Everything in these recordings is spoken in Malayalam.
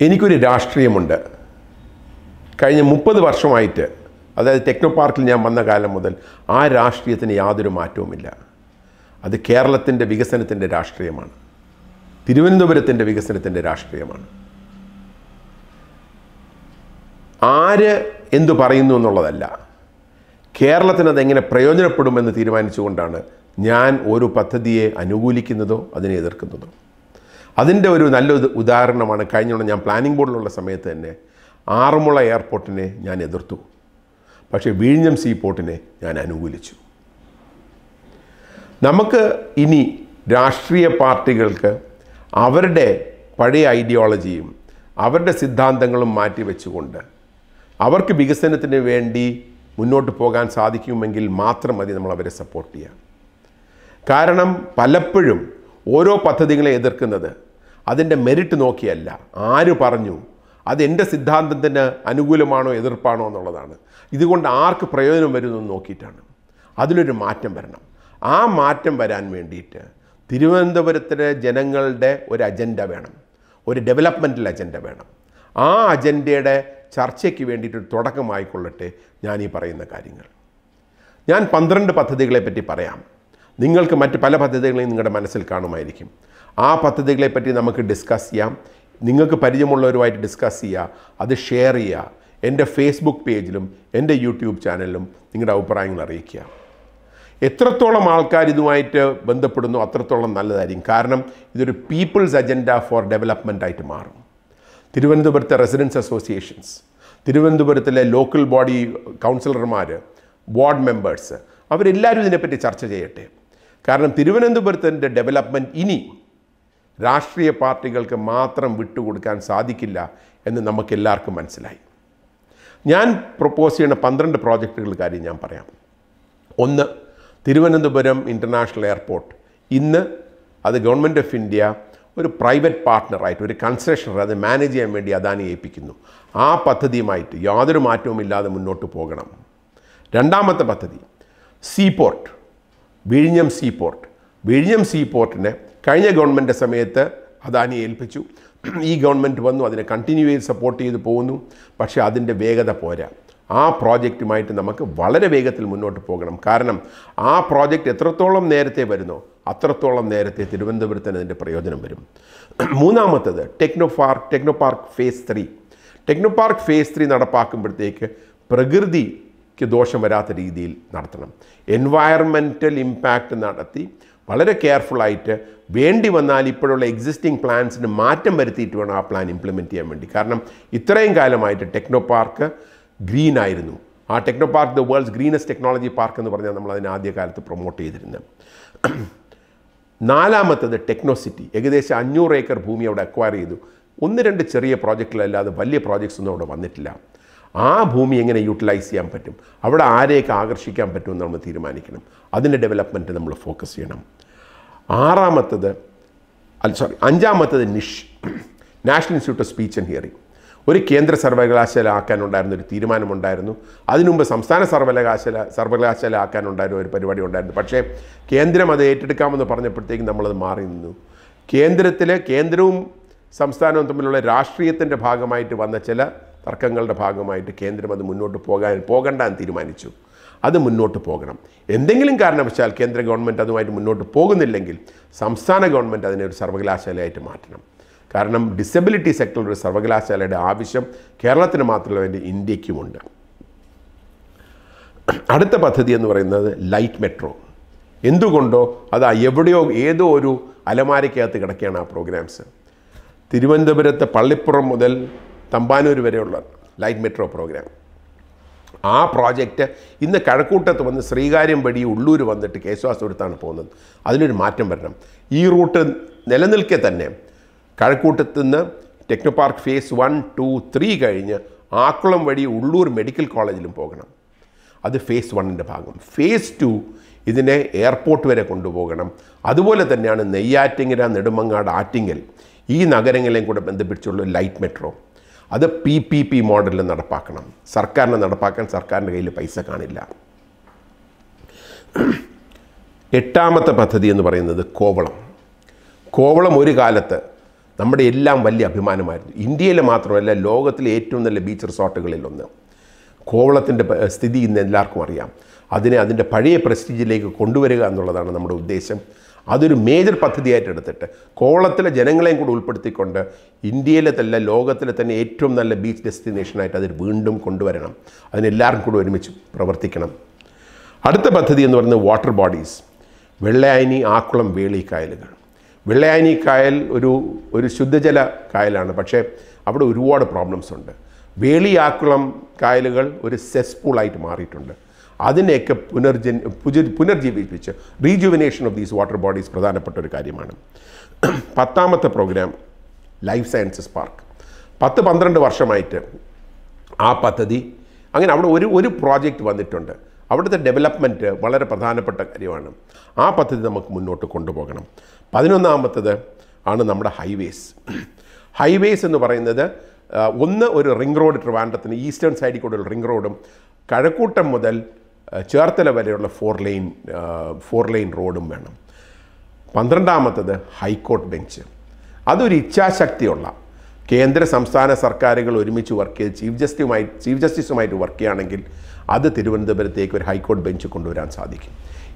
എനിക്കൊരു രാഷ്ട്രീയമുണ്ട്. കഴിഞ്ഞ മുപ്പത് വർഷമായിട്ട് അതായത് ടെക്നോ പാർക്കിൽ ഞാൻ വന്ന കാലം മുതൽ ആ രാഷ്ട്രീയത്തിന് യാതൊരു മാറ്റവുമില്ല. അത് കേരളത്തിന്റെ വികസനത്തിന്റെ രാഷ്ട്രീയമാണ്. തിരുവനന്തപുരത്തിന്റെ വികസനത്തിന്റെ രാഷ്ട്രീയമാണ്. ആര് എന്തു പറയുന്നു എന്നുള്ളതല്ല കേരളത്തിന് അതെങ്ങനെ പ്രയോജനപ്പെടുമെന്ന് തീരുമാനിച്ചുകൊണ്ടാണ് ഞാൻ ഒരു പദ്ധതിയെ അനുകൂലിക്കുന്നതോ അതിനെ എതിർക്കുന്നതോ. അതിന്റെ ഒരു നല്ല ഉദ- ഉദാഹരണമാണ് കഴിഞ്ഞോണം ഞാൻ പ്ലാനിംഗ് ബോർഡിലുള്ള സമയത്ത് തന്നെ ആറന്മുള എയർപോർട്ടിനെ ഞാൻ എതിർത്തു. പക്ഷേ വിഴിഞ്ഞം സീ പോർട്ടിനെ ഞാൻ അനുകൂലിച്ചു. നമുക്ക് ഇനി രാഷ്ട്രീയ പാർട്ടികൾക്ക് അവരുടെ പഴയ ഐഡിയോളജിയും അവരുടെ സിദ്ധാന്തങ്ങളും മാറ്റിവെച്ചുകൊണ്ട് അവർക്ക് വികസനത്തിന് വേണ്ടി മുന്നോട്ട് പോകാൻ സാധിക്കുമെങ്കിൽ മാത്രം മതി നമ്മൾ അവരെ സപ്പോർട്ട് ചെയ്യാം കാരണം പലപ്പോഴും ഓരോ പദ്ധതികളെ എതിർക്കുന്നത് അതിന്റെ മെറിറ്റ് നോക്കിയല്ല. ആര് പറഞ്ഞു? അത് എന്റെ സിദ്ധാന്തത്തിന് അനുകൂലമാണോ എതിർപ്പാണോ എന്നുള്ളതാണ്. ഇതുകൊണ്ട് ആർക്ക് പ്രയോജനം വരുമെന്ന് നോക്കിയിട്ടാണ്. അതിലൊരു മാറ്റം വരണം. ആ മാറ്റം വരാൻ വേണ്ടിയിട്ട് തിരുവനന്തപുരത്തിലെ ജനങ്ങളുടെ ഒരു അജണ്ട വേണം. ഒരു ഡെവലപ്മെന്റൽ അജണ്ട വേണം. ആ അജണ്ടയുടെ ചർച്ചയ്ക്ക് വേണ്ടിയിട്ട് ഒരു തുടക്കമായിക്കൊള്ളട്ടെ ഞാൻ ഈ പറയുന്ന കാര്യങ്ങൾ. ഞാൻ പന്ത്രണ്ട് പദ്ധതികളെ പറ്റി പറയാം. നിങ്ങൾക്ക് മറ്റ് പല പദ്ധതികളെയും നിങ്ങളുടെ മനസ്സിൽ കാണുമായിരിക്കും. ആ പദ്ധതികളെപ്പറ്റി നമുക്ക് ഡിസ്കസ് ചെയ്യാം. നിങ്ങൾക്ക് പരിചയമുള്ളവരുമായിട്ട് ഡിസ്കസ് ചെയ്യുക അത് ഷെയർ ചെയ്യുക എന്റെ ഫേസ്ബുക്ക് പേജിലും എന്റെ യൂട്യൂബ് ചാനലിലും നിങ്ങളുടെ അഭിപ്രായങ്ങൾ അറിയിക്കുക. എത്രത്തോളം ആൾക്കാർ ഇതുമായിട്ട് ബന്ധപ്പെടുന്നു അത്രത്തോളം നല്ലതായിരിക്കും. കാരണം ഇതൊരു പീപ്പിൾസ് അജണ്ട ഫോർ ഡെവലപ്മെന്റ് ആയിട്ട് മാറും. തിരുവനന്തപുരത്തെ റെസിഡൻസ് അസോസിയേഷൻസ് തിരുവനന്തപുരത്തിലെ ലോക്കൽ ബോഡി കൗൺസിലർമാർ വാർഡ് മെമ്പേഴ്സ് അവരെല്ലാവരും ഇതിനെപ്പറ്റി ചർച്ച ചെയ്യട്ടെ. കാരണം തിരുവനന്തപുരത്തിന്റെ ഡെവലപ്മെന്റ് ഇനി രാഷ്ട്രീയ പാർട്ടികൾക്ക് മാത്രം വിട്ടുകൊടുക്കാൻ സാധിക്കില്ല എന്ന് നമുക്കെല്ലാവർക്കും മനസ്സിലായി. ഞാൻ പ്രപ്പോസ് ചെയ്യുന്ന പന്ത്രണ്ട് പ്രോജക്റ്റുകൾ കാര്യം ഞാൻ പറയാം. ഒന്ന് തിരുവനന്തപുരം ഇന്റർനാഷണൽ എയർപോർട്ട് ഇന്ന് അത് ഗവൺമെന്റ് ഓഫ് ഇന്ത്യ ഒരു പ്രൈവറ്റ് പാർട്ട്ണറായിട്ട് ഒരു കൺസെഷണർ അത് മാനേജ് ചെയ്യാൻ വേണ്ടി അദാനി ഏൽപ്പിക്കുന്നു. ആ പദ്ധതിയുമായിട്ട് യാതൊരു മാറ്റവും ഇല്ലാതെ മുന്നോട്ട് പോകണം. രണ്ടാമത്തെ പദ്ധതി സീപോർട്ട് വിഴിഞ്ഞം സീ പോർട്ട്. വിഴിഞ്ഞം സീ പോർട്ടിനെ കഴിഞ്ഞ ഗവൺമെന്റ് സമയത്ത് അദാനി ഏൽപ്പിച്ചു ഈ ഗവൺമെന്റ് വന്നു അതിനെ കണ്ടിന്യൂ ചെയ്ത് സപ്പോർട്ട് ചെയ്ത് പോകുന്നു. പക്ഷേ അതിന്റെ വേഗത പോരാ. ആ പ്രോജക്റ്റുമായിട്ട് നമുക്ക് വളരെ വേഗത്തിൽ മുന്നോട്ട് പോകണം. കാരണം ആ പ്രോജക്റ്റ് എത്രത്തോളം നേരത്തെ വരുന്നോ അത്രത്തോളം നേരത്തെ തിരുവനന്തപുരത്തിന് അതിന്റെ പ്രയോജനം വരും. മൂന്നാമത്തത് Technopark Technopark phase three Technopark phase three നടപ്പാക്കുമ്പോഴത്തേക്ക് പ്രകൃതിക്ക് ദോഷം വരാത്ത രീതിയിൽ നടത്തണം. എൻവയറമെന്റൽ ഇമ്പാക്റ്റ് നടത്തി വളരെ കെയർഫുള്ളായിട്ട് വേണ്ടി വന്നാൽ ഇപ്പോഴുള്ള എക്സിസ്റ്റിംഗ് പ്ലാൻസിന് മാറ്റം വരുത്തിയിട്ട് വേണം ആ പ്ലാൻ ഇംപ്ലിമെന്റ് ചെയ്യാൻ വേണ്ടി. കാരണം ഇത്രയും കാലമായിട്ട് ടെക്നോ പാർക്ക് ഗ്രീൻ ആയിരുന്നു. ആ Technopark the world's greenest technology park എന്ന് പറഞ്ഞാൽ നമ്മൾ അതിന് ആദ്യകാലത്ത് പ്രൊമോട്ട് ചെയ്തിരുന്നത്. നാലാമത്തത് ടെക്നോ സിറ്റി ഏകദേശം അഞ്ഞൂറ് ഏക്കർ ഭൂമി അവിടെ അക്വയർ ചെയ്തു. ഒന്ന് രണ്ട് ചെറിയ പ്രോജക്റ്റുകളല്ലാതെ വലിയ പ്രോജക്ട്സ് ഒന്നും അവിടെ വന്നിട്ടില്ല. ആ ഭൂമി എങ്ങനെ യൂട്ടിലൈസ് ചെയ്യാൻ പറ്റും? അവിടെ ആരെയൊക്കെ ആകർഷിക്കാൻ പറ്റുമെന്ന് നമ്മൾ തീരുമാനിക്കണം. അതിന്റെ ഡെവലപ്മെന്റ് നമ്മൾ ഫോക്കസ് ചെയ്യണം. ആറാമത്തത് സോറി അഞ്ചാമത്തത് NISH national institute of speech and hearing ഒരു കേന്ദ്ര സർവകലാശാല ആക്കാനുണ്ടായിരുന്ന ഒരു തീരുമാനമുണ്ടായിരുന്നു. അതിനുമുമ്പ് സംസ്ഥാന സർവകലാശാല സർവകലാശാല ആക്കാനുണ്ടായിരുന്ന ഒരു പരിപാടി ഉണ്ടായിരുന്നു. പക്ഷേ കേന്ദ്രം അത് ഏറ്റെടുക്കാമെന്ന് പറഞ്ഞപ്പോഴത്തേക്കും നമ്മളത് മാറി നിന്നു. കേന്ദ്രത്തിലെ കേന്ദ്രവും സംസ്ഥാനവും തമ്മിലുള്ള രാഷ്ട്രീയത്തിന്റെ ഭാഗമായിട്ട് വന്ന ചില തർക്കങ്ങളുടെ ഭാഗമായിട്ട് കേന്ദ്രം അത് മുന്നോട്ട് പോകാൻ പോകണ്ട എന്ന് തീരുമാനിച്ചു. അത് മുന്നോട്ട് പോകണം. എന്തെങ്കിലും കാരണവശാൽ കേന്ദ്ര ഗവൺമെന്റ് അതുമായിട്ട് മുന്നോട്ട് പോകുന്നില്ലെങ്കിൽ സംസ്ഥാന ഗവൺമെന്റ് അതിനെ ഒരു സർവകലാശാലയായിട്ട് മാറ്റണം. കാരണം ഡിസബിലിറ്റി സെക്ടറിൽ ഒരു സർവകലാശാലയുടെ ആവശ്യം കേരളത്തിന് മാത്രമല്ല വേണ്ടി ഇന്ത്യക്കുമുണ്ട്. അടുത്ത പദ്ധതി എന്ന് പറയുന്നത് ലൈറ്റ് മെട്രോ. എന്തുകൊണ്ടോ അത് എവിടെയോ ഏതോ ഒരു അലമാരയ്ക്കകത്ത് കിടക്കുകയാണ് ആ പ്രോഗ്രാംസ്. തിരുവനന്തപുരത്ത് പള്ളിപ്പുറം മുതൽ തമ്പാനൂർ വരെയുള്ള ലൈറ്റ് മെട്രോ പ്രോഗ്രാം. ആ പ്രോജക്റ്റ് ഇന്ന് കഴക്കൂട്ടത്ത് വന്ന് ശ്രീകാര്യം വഴി ഉള്ളൂർ വന്നിട്ട് കേശവാസപുരത്താണ് പോകുന്നത്. അതിനൊരു മാറ്റം വരണം. ഈ റൂട്ട് നിലനിൽക്കെ തന്നെ കഴക്കൂട്ടത്ത് നിന്ന് Technopark phase one two three കഴിഞ്ഞ് ആക്കുളം വഴി ഉള്ളൂർ മെഡിക്കൽ കോളേജിലും പോകണം. അത് ഫേസ് വണ്ണിന്റെ ഭാഗം. ഫേസ് ടു ഇതിനെ എയർപോർട്ട് വരെ കൊണ്ടുപോകണം. അതുപോലെ തന്നെയാണ് നെയ്യാറ്റിങ്ങര നെടുമങ്ങാട് ആറ്റിങ്ങൽ ഈ നഗരങ്ങളെയും കൂടെ ബന്ധിപ്പിച്ചുള്ള ലൈറ്റ് മെട്രോ. അത് പി പി പി മോഡലിൽ നടപ്പാക്കണം. സർക്കാരിനെ നടപ്പാക്കാൻ സർക്കാരിന്റെ കയ്യിൽ പൈസ കാണില്ല. എട്ടാമത്തെ പദ്ധതി എന്ന് പറയുന്നത് കോവളം. കോവളം ഒരു കാലത്ത് നമ്മുടെ എല്ലാം വലിയ അഭിമാനമായിരുന്നു. ഇന്ത്യയിലെ മാത്രമല്ല ലോകത്തിലെ ഏറ്റവും നല്ല ബീച്ച് റിസോർട്ടുകളിലൊന്ന് കോവളത്തിന്റെ പ- സ്ഥിതി ഇന്ന് എല്ലാവർക്കും അറിയാം. അതിനെ അതിന്റെ പഴയ പ്രസ്റ്റീജിലേക്ക് കൊണ്ടുവരിക എന്നുള്ളതാണ് നമ്മുടെ ഉദ്ദേശം. അതൊരു മേജർ പദ്ധതിയായിട്ട് എടുത്തിട്ട് കോളത്തിലെ ജനങ്ങളെയും കൂടി ഉൾപ്പെടുത്തിക്കൊണ്ട് ഇന്ത്യയിലെ തന്നെ ലോകത്തിലെ തന്നെ ഏറ്റവും നല്ല ബീച്ച് ഡെസ്റ്റിനേഷനായിട്ട് അതിൽ വീണ്ടും കൊണ്ടുവരണം. അതിനെല്ലാവരും കൂടി ഒരുമിച്ച് പ്രവർത്തിക്കണം. അടുത്ത പദ്ധതി എന്ന് പറയുന്നത് വാട്ടർ ബോഡീസ് വെള്ളയാനി ആക്കുളം വേളി കായലുകൾ. വെള്ളയാനി കായൽ ഒരു ഒരു ശുദ്ധജല കായലാണ്. പക്ഷേ അവിടെ ഒരുപാട് പ്രോബ്ലംസ് ഉണ്ട്. വേളി ആക്കുളം കായലുകൾ ഒരു സെസ്പൂളായിട്ട് മാറിയിട്ടുണ്ട്. അതിനെയൊക്കെ പുനർജൻ പുനർജീവിപ്പിച്ച് rejuvenation of these water bodies പ്രധാനപ്പെട്ട ഒരു കാര്യമാണ്. പത്താമത്തെ പ്രോഗ്രാം ലൈഫ് സയൻസസ് പാർക്ക് പത്ത് പന്ത്രണ്ട് വർഷമായിട്ട് ആ പദ്ധതി അങ്ങനെ അവിടെ ഒരു ഒരു പ്രോജക്റ്റ് വന്നിട്ടുണ്ട്. അവിടുത്തെ ഡെവലപ്മെന്റ് വളരെ പ്രധാനപ്പെട്ട കാര്യമാണ്. ആ പദ്ധതി നമുക്ക് മുന്നോട്ട് കൊണ്ടുപോകണം. പതിനൊന്നാമത്തത് ആണ് നമ്മുടെ ഹൈവേസ് ഹൈവേസ് എന്ന് പറയുന്നത് ഒന്ന് ഒരു റിംഗ് റോഡ് ട്രിവാൻഡ്രത്തിന് ഈസ്റ്റേൺ സൈഡിൽ കൂടെ ഒരു റിംഗ് റോഡും കഴക്കൂട്ടം മുതൽ ചേർത്തല വരെയുള്ള ഫോർ ലൈൻ ഫോർ ലൈൻ റോഡും വേണം. പന്ത്രണ്ടാമത്തത് ഹൈക്കോർട്ട് ബെഞ്ച്. അതൊരു ഇച്ഛാശക്തിയുള്ള കേന്ദ്ര സംസ്ഥാന സർക്കാരുകൾ ഒരുമിച്ച് വർക്ക് ചെയ്ത് ചീഫ് ജസ്റ്റിസുമായി ചീഫ് ജസ്റ്റിസുമായിട്ട് വർക്ക് ചെയ്യുകയാണെങ്കിൽ അത് തിരുവനന്തപുരത്തേക്ക് ഒരു ഹൈക്കോർട്ട് ബെഞ്ച് കൊണ്ടുവരാൻ സാധിക്കും.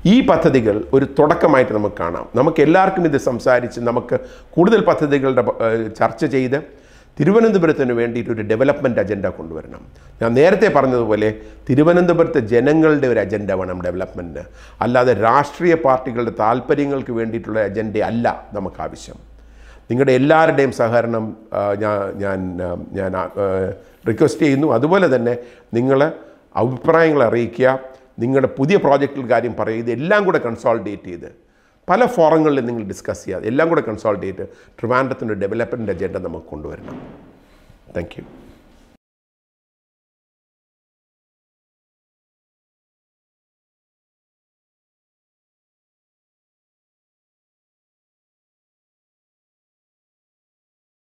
ഈ പദ്ധതികൾ ഒരു തുടക്കമായിട്ട് നമുക്ക് കാണാം. നമുക്ക് എല്ലാവർക്കും ഇത് സംസാരിച്ച് നമുക്ക് കൂടുതൽ പദ്ധതികളുടെ ചർച്ച ചെയ്ത് തിരുവനന്തപുരത്തിന് വേണ്ടിയിട്ട് ഒരു ഡെവലപ്മെന്റ് അജണ്ട കൊണ്ടുവരണം. ഞാൻ നേരത്തെ പറഞ്ഞതുപോലെ തിരുവനന്തപുരത്തെ ജനങ്ങളുടെ ഒരു അജണ്ട വേണം ഡെവലപ്മെന്റ് അല്ലാതെ രാഷ്ട്രീയ പാർട്ടികളുടെ താല്പര്യങ്ങൾക്ക് വേണ്ടിയിട്ടുള്ള അജണ്ട അല്ല നമുക്ക് ആവശ്യം നിങ്ങളുടെ എല്ലാവരുടെയും സഹകരണം ഞാൻ ഞാൻ ഞാൻ റിക്വസ്റ്റ് ചെയ്യുന്നു. അതുപോലെ തന്നെ നിങ്ങൾ അഭിപ്രായങ്ങൾ അറിയിക്കുക. നിങ്ങളുടെ പുതിയ പ്രോജക്റ്റിൽ കാര്യം പറയുക. ഇതെല്ലാം കൂടെ കൺസോൾട്ടേറ്റ് ചെയ്ത് പല ഫോറങ്ങളിൽ നിങ്ങൾ ഡിസ്കസ് ചെയ്യുക എല്ലാം കൂടെ കൺസോൾട്ടേറ്റ് ട്രിവാൻഡ്രത്തിന്റെ ഡെവലപ്മെന്റ് അജണ്ട നമുക്ക് കൊണ്ടുവരണം. താങ്ക്